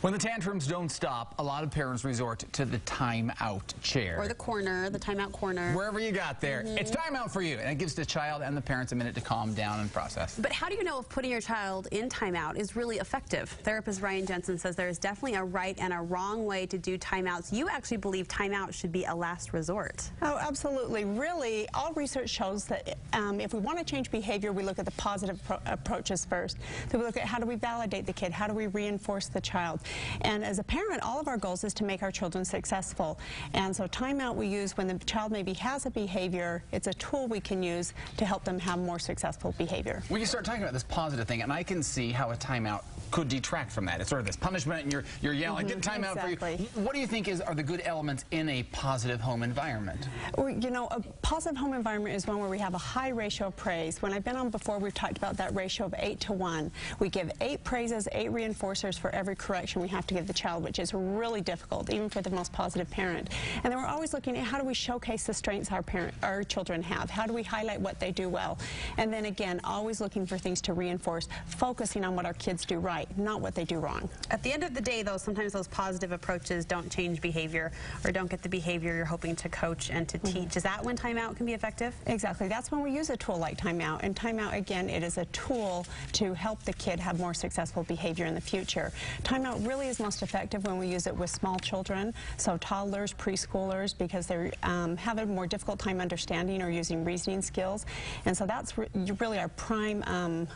When the tantrums don't stop, a lot of parents resort to the timeout chair. Or the corner, the timeout corner. Wherever you got there, mm -hmm. it's timeout for you. And it gives the child and the parents a minute to calm down and process. But how do you know if putting your child in timeout is really effective? Therapist Ryan Jensen says there is definitely a right and a wrong way to do timeouts. You actually believe timeout should be a last resort. Oh, absolutely. Really, all research shows that um, if we want to change behavior, we look at the positive approaches first. So we look at how do we validate the kid? How do we reinforce the child? And as a parent, all of our goals is to make our children successful. And so timeout we use when the child maybe has a behavior, it's a tool we can use to help them have more successful behavior. When you start talking about this positive thing, and I can see how a timeout could detract from that. It's sort of this punishment and you're, you're yelling, mm -hmm, get timeout exactly. for you. What do you think is are the good elements in a positive home environment? Well, you know, a positive home environment is one where we have a high ratio of praise. When I've been on before, we've talked about that ratio of eight to one. We give eight praises, eight reinforcers for every correction we have to give the child, which is really difficult, even for the most positive parent. And then we're always looking at how do we showcase the strengths our parent, our children have? How do we highlight what they do well? And then again, always looking for things to reinforce, focusing on what our kids do right, not what they do wrong. At the end of the day, though, sometimes those positive approaches don't change behavior or don't get the behavior you're hoping to coach and to mm -hmm. teach. Is that when timeout can be effective? Exactly. That's when we use a tool like timeout. And timeout, again, it is a tool to help the kid have more successful behavior in the future. Timeout really is most effective when we use it with small children, so toddlers, preschoolers, because they um, have a more difficult time understanding or using reasoning skills. And so that's re really our prime, um,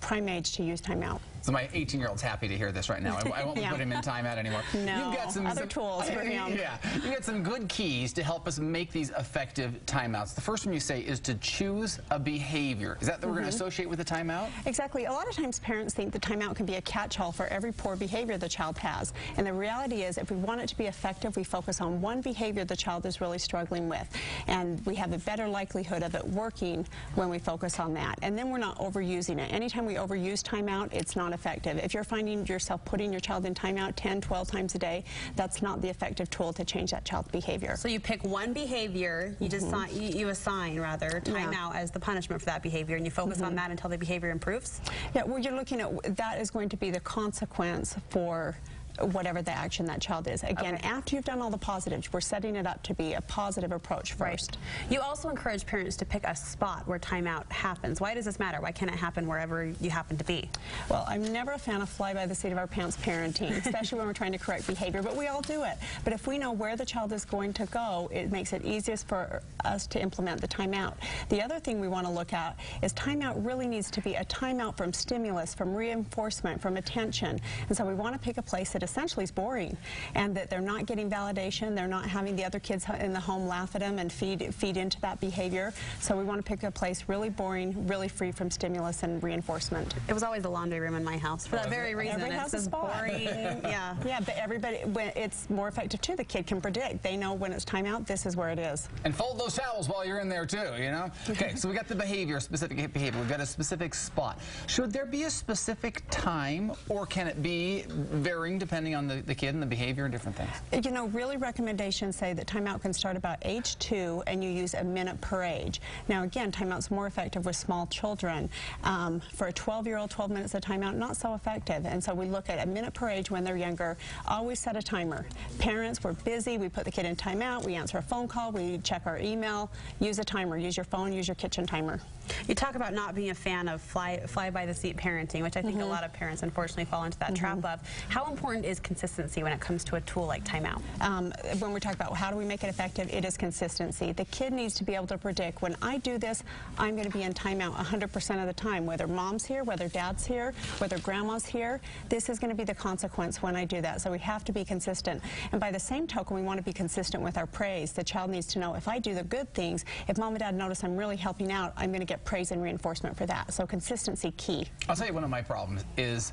prime age to use timeout. So my 18-year-old's happy to hear this right now. I, I won't yeah. put him in timeout anymore. No, You've got some other some, tools for him. Yeah, you got some good keys to help us make these effective timeouts. The first one you say is to choose a behavior. Is that that mm -hmm. we're going to mm-hmm. associate with the timeout? Exactly. A lot of times parents think the timeout can be a catch-all for every poor behavior the child has. And the reality is if we want it to be effective, we focus on one behavior the child is really struggling with. And we have a better likelihood of it working when we focus on that. And then we're not overusing it. Anytime we overuse timeout, it's not effective. If you're finding yourself putting your child in timeout 10, 12 times a day, that's not the effective tool to change that child's behavior. So you pick one behavior, you just mm -hmm. you, you, assign rather timeout yeah. as the punishment for that behavior, and you focus mm -hmm. on mm-hmm. that until the behavior improves. Yeah, well, you're looking at that is going to be the consequence for whatever the action that child is. Again, okay. after you've done all the positives, we're setting it up to be a positive approach first. Right. You also encourage parents to pick a spot where timeout happens. Why does this matter? Why can't it happen wherever you happen to be? Well, I'm never a fan of fly by the seat of our pants parenting, especially when we're trying to correct behavior, but we all do it. But if we know where the child is going to go, it makes it easiest for us to implement the timeout. The other thing we want to look at is timeout really needs to be a timeout from stimulus, from reinforcement, from attention. And so we want to pick a place that essentially is boring and that they're not getting validation, they're not having the other kids in the home laugh at them and feed, feed into that behavior. So we want to pick a place really boring, really free from stimulus and reinforcement. It was always the laundry room in my house for that very reason. Every house is boring. yeah. Yeah, but everybody, it's more effective too. The kid can predict. They know when it's time out, this is where it is. And fold those towels while you're in there too, you know? Okay, so we got the behavior, specific behavior. We've got a specific spot. Should there be a specific time or can it be varying depending depending on the, the kid and the behavior and different things? You know, really recommendations say that timeout can start about age two and you use a minute per age. Now again, timeout's more effective with small children. Um, for a 12-year-old, 12 minutes of timeout, not so effective. And so we look at a minute per age when they're younger. Always set a timer. Parents, we're busy. We put the kid in timeout. We answer a phone call. We check our email. Use a timer. Use your phone. Use your kitchen timer. You talk about not being a fan of fly, fly by the seat parenting, which I think mm -hmm. a mm-hmm. lot of parents unfortunately fall into that mm -hmm. trap of. How important is consistency when it comes to a tool like timeout? Um, when we talk about how do we make it effective, it is consistency. The kid needs to be able to predict when I do this, I'm going to be in timeout 100% of the time, whether mom's here, whether dad's here, whether grandma's here. This is going to be the consequence when I do that. So we have to be consistent. And by the same token, we want to be consistent with our praise. The child needs to know if I do the good things, if mom and dad notice I'm really helping out, I'm going to get get praise and reinforcement for that. So consistency key. I'll tell you one of my problems is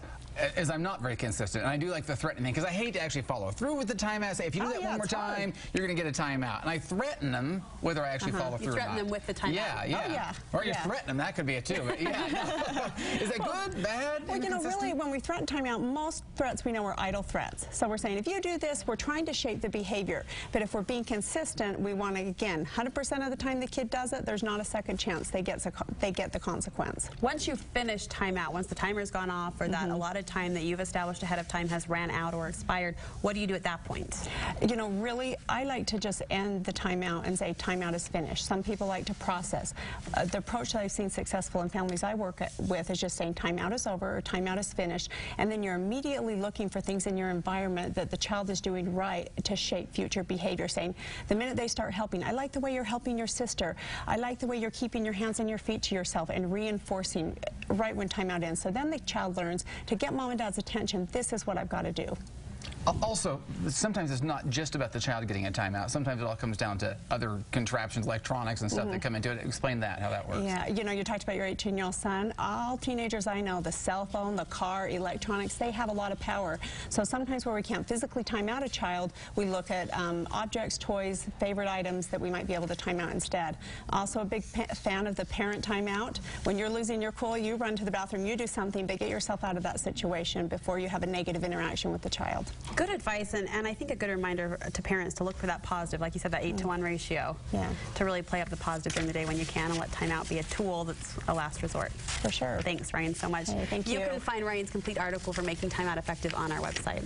is I'm not very consistent, and I do like the threatening because I hate to actually follow through with the timeout. I say, if you do oh, that yeah, one more time, hard. you're going to get a timeout. And I threaten them whether I actually uh -huh. follow you through threaten them with the timeout. Yeah, yeah. Oh, yeah. Or you yeah. threaten them, that could be it too. But yeah. is that well, good, bad, Well, you know, really, when we threaten timeout, most threats we know are idle threats. So we're saying, if you do this, we're trying to shape the behavior. But if we're being consistent, we want to, again, 100% of the time the kid does it, there's not a second chance they get, they get the consequence. Once you finish timeout, once the timer's gone off or that, mm -hmm. a lot of allotted time that you've established ahead of time has ran out or expired, what do you do at that point? You know, really, I like to just end the timeout and say timeout is finished. Some people like to process. Uh, the approach that I've seen successful in families I work at, with is just saying timeout is over or timeout is finished, and then you're immediately looking for things in your environment that the child is doing right to shape future behavior. Saying the minute they start helping, I like the way you're helping your sister. I like the way you're keeping your hands and your feet to yourself, and reinforcing right when timeout ends. So then the child learns to get mom and dad's attention. This is what I've got to do. Al- Also, sometimes it's not just about the child getting a timeout. Sometimes it all comes down to other contraptions, electronics and stuff that come into it. Explain that, how that works. Mm-hmm. Yeah, you know, you talked about your 18 year old son. All teenagers I know, the cell phone, the car, electronics, they have a lot of power. So sometimes where we can't physically time out a child, we look at um, objects, toys, favorite items that we might be able to time out instead. Also, a big fan of the parent timeout. When you're losing your cool, you run to the bathroom, you do something, but get yourself out of that situation before you have a negative interaction with the child. Good advice, and, and I think a good reminder to parents to look for that positive, like you said, that 8 to 1 ratio. Yeah. To really play up the positive during the day when you can and let timeout be a tool that's a last resort. For sure. Thanks, Ryan, so much. Hey, thank you. can find Ryan's complete article for making timeout effective on our website.